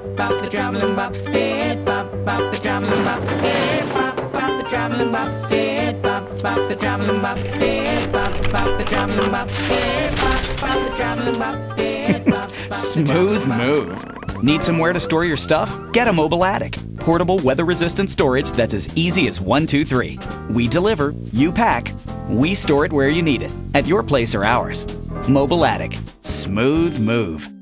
bop bop the traveling bop. Head bop bop the traveling bop. Head bop bop the traveling bop. Head bop bop the traveling bop. Head bop bop the traveling bop. Head bop bop the traveling bop. Head bop Smooth move. Need somewhere to store your stuff? Get a Mobile Attic. Portable, weather resistant storage that's as easy as one, two, three. We deliver, you pack, we store it where you need it, at your place or ours. Mobile Attic. Smooth move.